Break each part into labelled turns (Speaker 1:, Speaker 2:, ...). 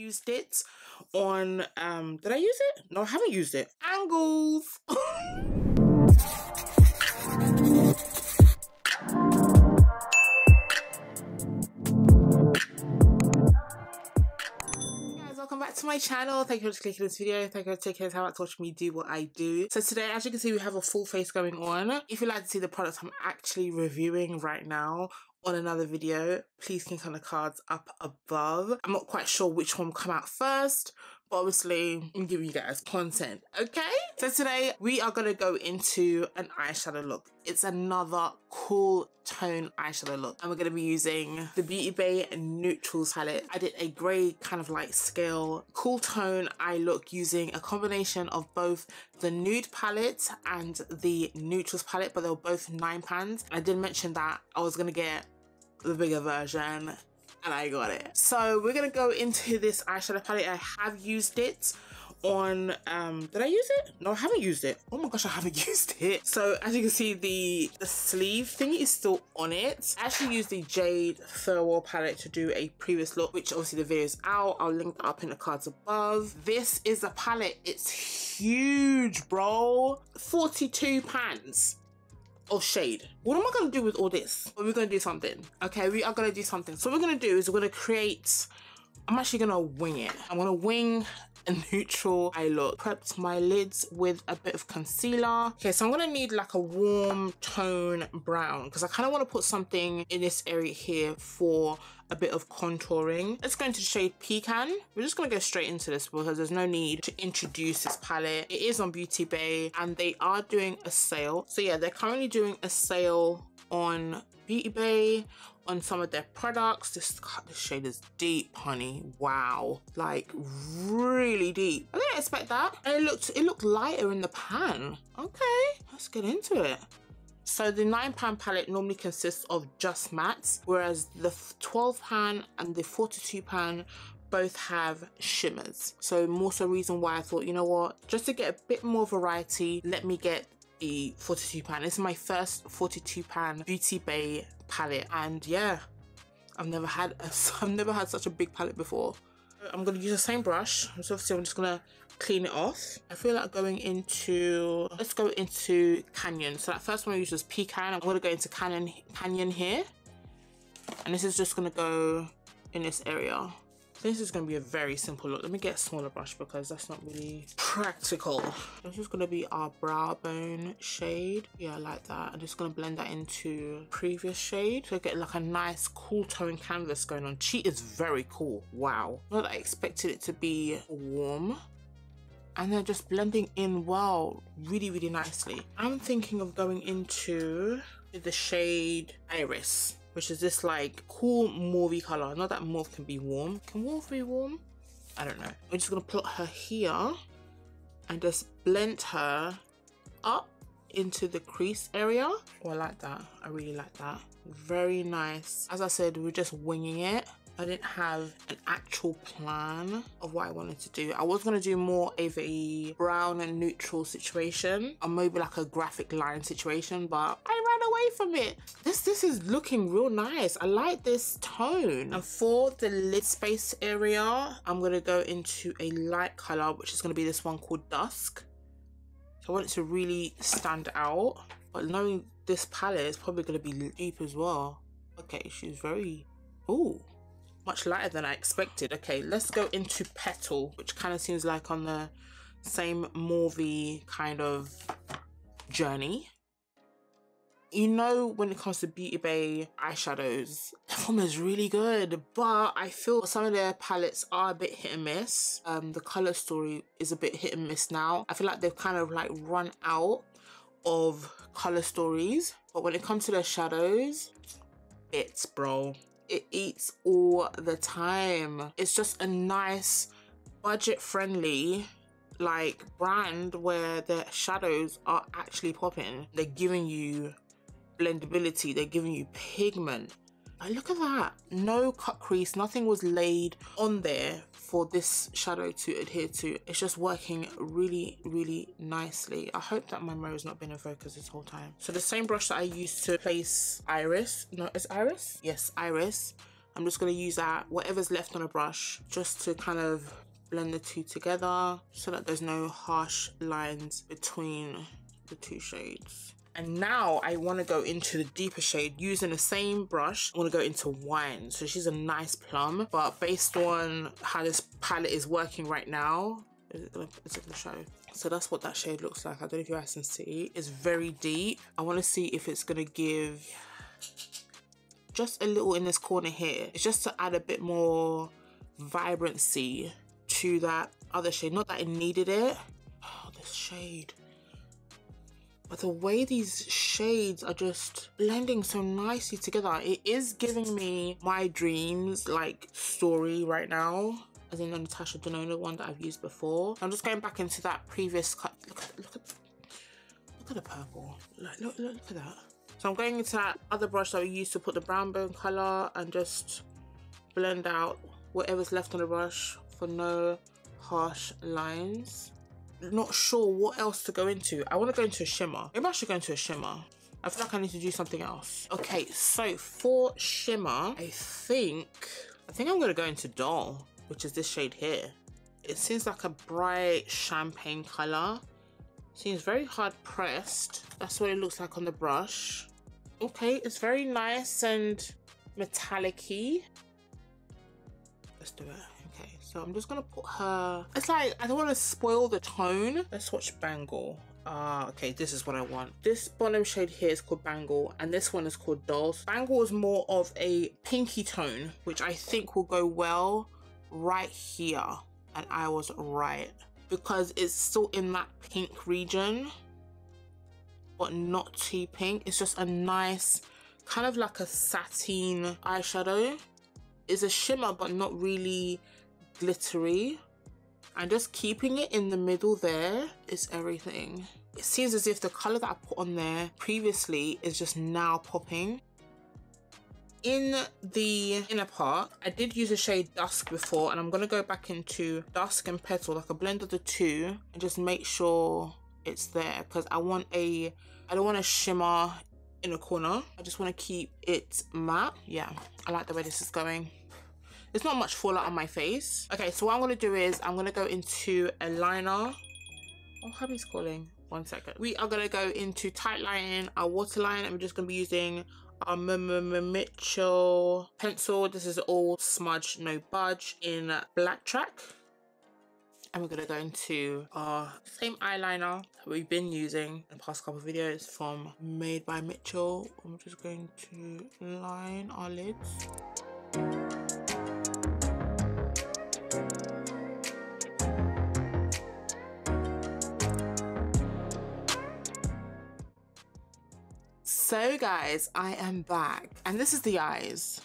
Speaker 1: used it on, um, did I use it? No, I haven't used it. Angles. Back to my channel thank you for clicking this video thank you for taking the time out to watch me do what i do so today as you can see we have a full face going on if you'd like to see the products i'm actually reviewing right now on another video please click on the cards up above i'm not quite sure which one will come out first but obviously I'm giving you guys content, okay? So today we are gonna go into an eyeshadow look. It's another cool tone eyeshadow look. And we're gonna be using the Beauty Bay Neutrals palette. I did a grey kind of like scale cool tone eye look using a combination of both the nude palette and the neutrals palette, but they were both nine pans. I did mention that I was gonna get the bigger version and I got it. So we're gonna go into this eyeshadow palette. I have used it on um did i use it? No i haven't used it. Oh my gosh i haven't used it. So as you can see the the sleeve thing is still on it. I actually used the jade farewell palette to do a previous look which obviously the video is out. I'll link that up in the cards above. This is a palette. It's huge bro. 42 pans of shade. What am I gonna do with all this? we're gonna do something. Okay, we are gonna do something. So what we're gonna do is we're gonna create, I'm actually gonna wing it. I'm gonna wing a neutral eye look. Prepped my lids with a bit of concealer. Okay, so I'm gonna need like a warm tone brown because I kind of want to put something in this area here for a bit of contouring. Let's go into the shade Pecan. We're just gonna go straight into this because there's no need to introduce this palette. It is on Beauty Bay and they are doing a sale. So yeah, they're currently doing a sale on Beauty Bay on some of their products. This, this shade is deep, honey. Wow. Like really deep. I didn't expect that. And it looked it looked lighter in the pan. Okay, let's get into it. So the 9 pan palette normally consists of just mattes, whereas the 12 pan and the 42 pan both have shimmers. So more so reason why I thought, you know what, just to get a bit more variety, let me get the 42 pan. This is my first 42 pan Beauty Bay palette and yeah, I've never had a, I've never had such a big palette before. I'm gonna use the same brush. So obviously I'm just gonna clean it off. I feel like going into, let's go into Canyon. So that first one I used was Pecan. I'm gonna go into Canyon, Canyon here. And this is just gonna go in this area. This is going to be a very simple look. Let me get a smaller brush because that's not really practical. This is going to be our brow bone shade. Yeah, like that. I'm just going to blend that into previous shade to get like a nice cool tone canvas going on. Cheat is very cool. Wow. Not that I expected it to be warm and they're just blending in well really really nicely i'm thinking of going into the shade iris which is this like cool mauvey color. Not that mauve can be warm. Can mauve be warm? I don't know. We're just gonna plot her here and just blend her up into the crease area. Oh, I like that. I really like that. Very nice. As I said, we're just winging it. I didn't have an actual plan of what I wanted to do. I was going to do more of a brown and neutral situation or maybe like a graphic line situation, but I away from it. This, this is looking real nice. I like this tone. And for the lid space area, I'm going to go into a light color, which is going to be this one called Dusk. So I want it to really stand out. But knowing this palette is probably going to be deep as well. Okay, she's very... Ooh much lighter than I expected. Okay, let's go into Petal, which kind of seems like on the same mauvey kind of journey. You know, when it comes to Beauty Bay eyeshadows, the formula is really good, but I feel some of their palettes are a bit hit and miss. Um, the color story is a bit hit and miss now. I feel like they've kind of like run out of color stories, but when it comes to their shadows, it's bro it eats all the time. It's just a nice, budget friendly like brand where the shadows are actually popping. They're giving you blendability, they're giving you pigment. Like, look at that. No cut crease, nothing was laid on there for this shadow to adhere to. It's just working really, really nicely. I hope that my mirror has not been in focus this whole time. So the same brush that I used to place Iris, no, it's Iris? Yes, Iris. I'm just going to use that, whatever's left on a brush, just to kind of blend the two together so that there's no harsh lines between the two shades. And now I want to go into the deeper shade using the same brush. I want to go into wine. So she's a nice plum, but based on how this palette is working right now, is it gonna, is it gonna show? So that's what that shade looks like. I don't know if you guys can see. It's very deep. I want to see if it's gonna give just a little in this corner here. It's just to add a bit more vibrancy to that other shade. Not that it needed it. Oh, this shade. But the way these shades are just blending so nicely together, it is giving me my dreams like story right now. As in the Natasha Denona one that I've used before. I'm just going back into that previous cut. Look at, look at, look at the purple. Look, look, look at that. So I'm going into that other brush that we used to put the brown bone color and just blend out whatever's left on the brush for no harsh lines. Not sure what else to go into. I want to go into a shimmer. Maybe I should go into a shimmer. I feel like I need to do something else. Okay, so for shimmer, I think, I think I'm going to go into Doll, which is this shade here. It seems like a bright champagne color. Seems very hard pressed. That's what it looks like on the brush. Okay, it's very nice and metallic-y. Let's do it. So I'm just gonna put her. It's like I don't want to spoil the tone. Let's swatch Bangle. Ah, okay, this is what I want. This bottom shade here is called Bangle, and this one is called Dolls. Bangle is more of a pinky tone, which I think will go well right here. And I was right because it's still in that pink region, but not too pink. It's just a nice, kind of like a satin eyeshadow. It's a shimmer, but not really glittery. And just keeping it in the middle there is everything. It seems as if the color that I put on there previously is just now popping. In the inner part, I did use a shade Dusk before and I'm going to go back into Dusk and Petal, like a blend of the two and just make sure it's there because I want a, I don't want a shimmer in a corner. I just want to keep it matte. Yeah, I like the way this is going. There's not much fallout on my face. Okay, so what I'm gonna do is I'm gonna go into a liner. Oh, hubby's calling. One second. We are gonna go into tight lining, our waterline, and we're just gonna be using our Mitchell pencil. This is all smudge, no budge in black track. And we're gonna go into our same eyeliner that we've been using in the past couple of videos from Made by Mitchell. I'm just going to line our lids. So guys, I am back and this is the eyes.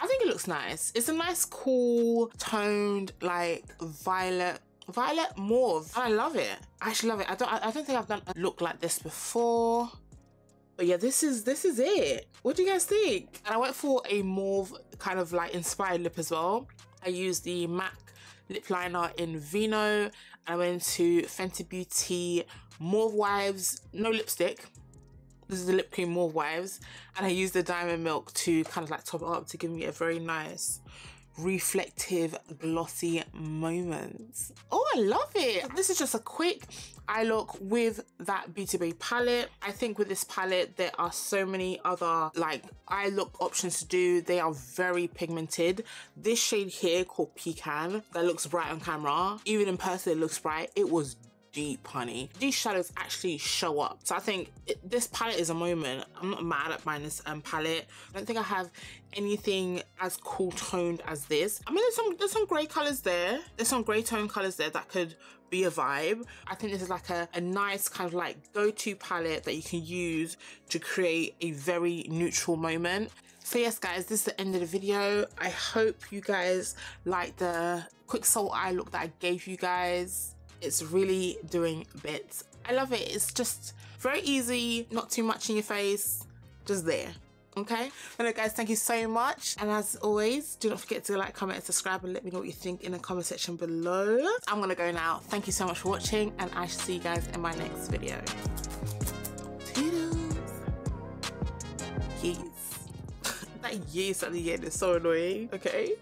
Speaker 1: I think it looks nice. It's a nice cool toned like violet violet mauve. I love it. I actually love it. I don't I don't think I've done a look like this before. But yeah, this is this is it. What do you guys think? And I went for a mauve kind of like inspired lip as well. I used the MAC lip liner in Vino. I went to Fenty Beauty Mauve Wives, no lipstick, this is the lip cream Mauve Wives and I used the diamond milk to kind of like top it up to give me a very nice reflective glossy moment oh i love it! This is just a quick eye look with that beauty bay palette. I think with this palette there are so many other like eye look options to do. They are very pigmented. This shade here called pecan that looks bright on camera. Even in person it looks bright. It was deep, honey. These shadows actually show up. So I think it, this palette is a moment. I'm not mad at buying this um, palette. I don't think I have anything as cool toned as this. I mean, there's some there's some grey colours there. There's some grey tone colours there that could be a vibe. I think this is like a, a nice kind of like go-to palette that you can use to create a very neutral moment. So yes guys, this is the end of the video. I hope you guys like the quick soul eye look that I gave you guys. It's really doing bits. I love it. It's just very easy, not too much in your face, just there. Okay, hello guys, thank you so much. And as always, do not forget to like, comment, and subscribe and let me know what you think in the comment section below. I'm gonna go now. Thank you so much for watching and I shall see you guys in my next video. Toodles. Peace. That yes at the end is so annoying, okay?